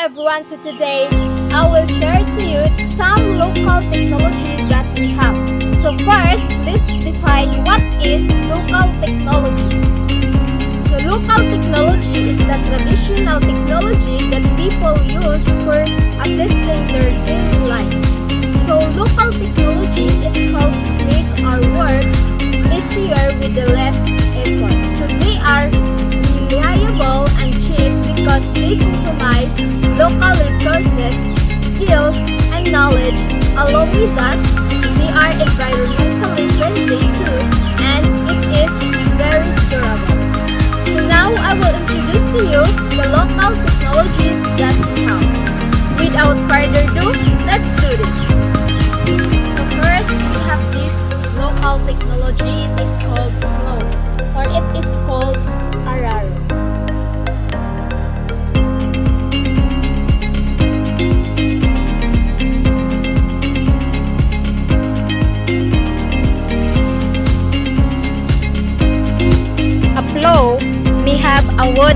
everyone, so today I will share to you some local technologies that we have. So first, let's define what is local technology. So local technology is the traditional technology that people use for assisting Along with that, they are environmentally friendly too, and it is very durable. So now I will introduce to you the local technologies that we have. Without further ado, let's do this. So first, we have this local technology. It is called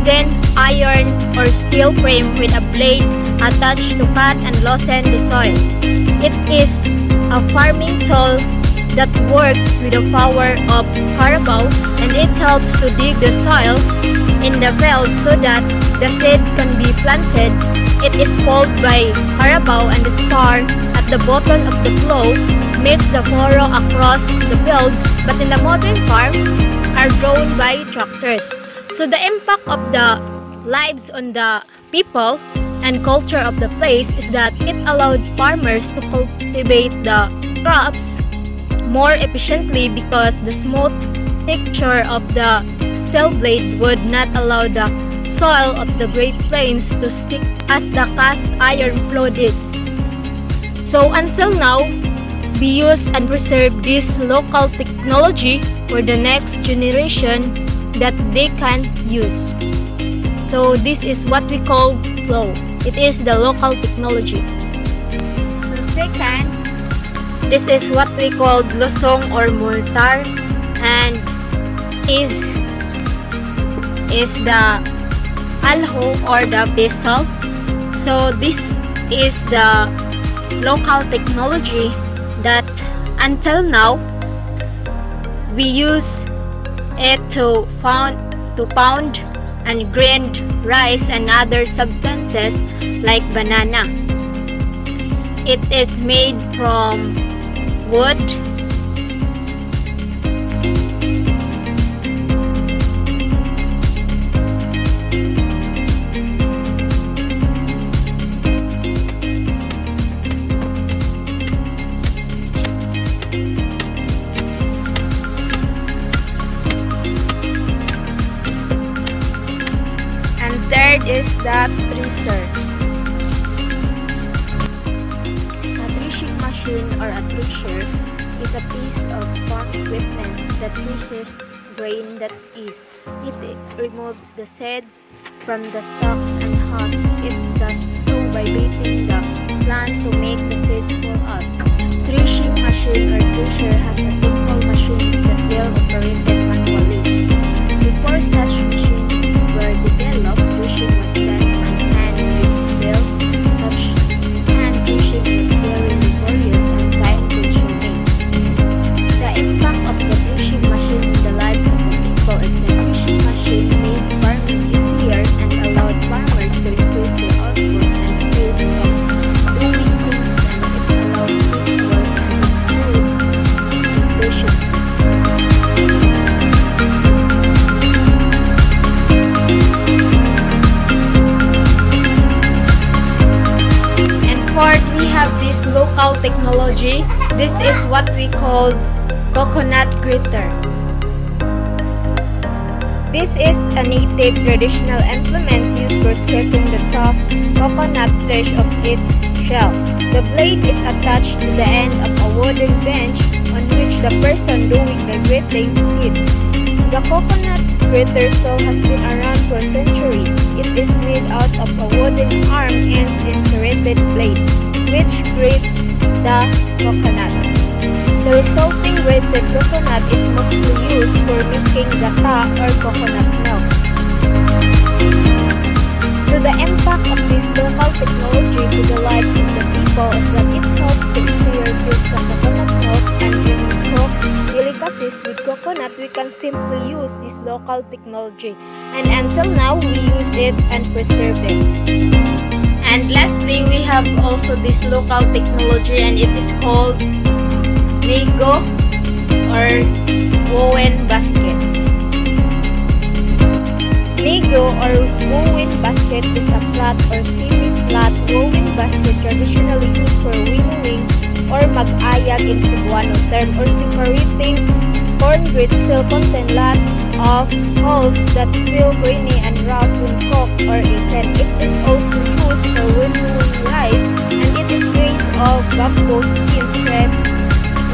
wooden, iron, or steel frame with a blade attached to cut and loosen the soil. It is a farming tool that works with the power of carabao and it helps to dig the soil in the field so that the seed can be planted. It is pulled by carabao and the star at the bottom of the plow makes the furrow across the fields but in the modern farms are drawn by tractors. So the impact of the lives on the people and culture of the place is that it allowed farmers to cultivate the crops more efficiently because the smooth texture of the steel blade would not allow the soil of the Great Plains to stick as the cast iron flow did. So until now, we use and preserve this local technology for the next generation that they can use. So this is what we call flow. It is the local technology. Second, this is what we call lusong or mortar and is is the alho or the basalt. So this is the local technology that until now we use it to pound to pound and grind rice and other substances like banana. It is made from wood is the thresher. A threshing machine or a thresher is a piece of farm equipment that threshes grain that is. It removes the seeds from the stalks and husks. It does so by beating the plant to make the seeds This is what we call coconut gritter. This is a native traditional implement used for scraping the tough coconut flesh of its shell. The blade is attached to the end of a wooden bench on which the person doing the gritting sits. The coconut gritter stove has been around for centuries. It is made out of a wooden arm in serrated blade, which grates the coconut. The resulting grated coconut is mostly used for making the ta or coconut milk. So the impact of this local technology to the lives of the people is that it helps to easier build the coconut milk and cook delicacies with coconut, we can simply use this local technology. And until now, we use it and preserve it. And lastly, we have also this local technology and it is called Nigo or woven basket. Nigo or woven basket is a flat or semi-flat woven basket traditionally used for winnowing or mag-ayag in Cebuano term or separating corn grits still contain lots of holes that feel grainy and rough when cooked or eaten. It is also used for winnowing rice and it is made of bamboo skin strips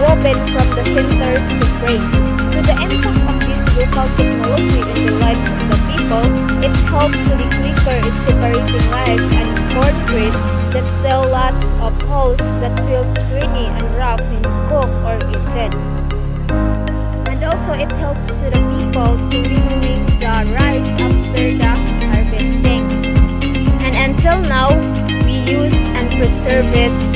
woven from the centers to frames. So the impact of this local technology in the lives of the people, it helps to quicker in separating rice and corn grits that still lots of holes that feels grainy and rough when cooked or eaten. And also it helps to the people to winnowing the rice after the preserve it.